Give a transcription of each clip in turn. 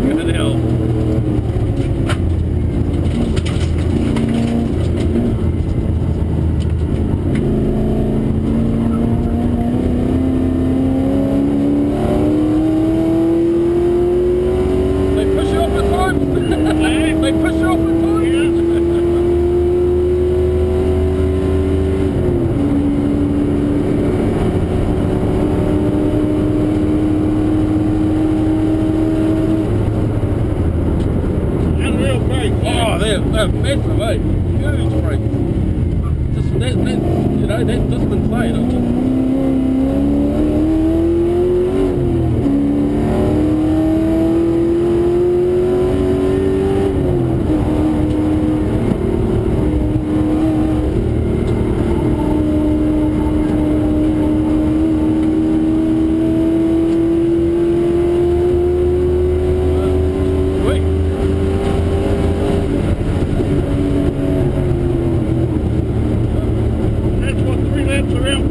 not going to help. They're massive, eh? Huge brakes. Just that, that, you know, that distant plate. It's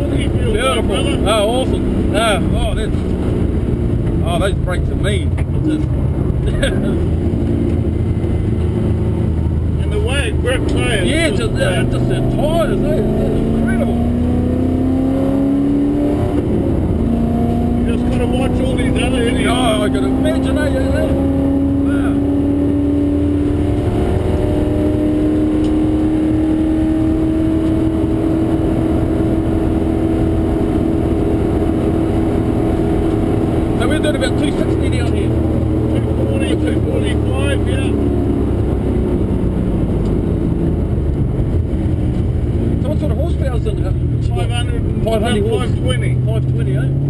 Beautiful. Oh, awesome. Ah, oh, that's. Oh, those brakes are mean. And the way it grips, eh? yeah, just, uh, just the tyres, eh? Incredible. You just gotta watch all these other idiots. Oh, I can imagine, eh? eh, eh? Wow. Doing about 260 down here. 240, 245, yeah. So what sort of horsepower is in it? 500, 500 horse. 520. 520, eh?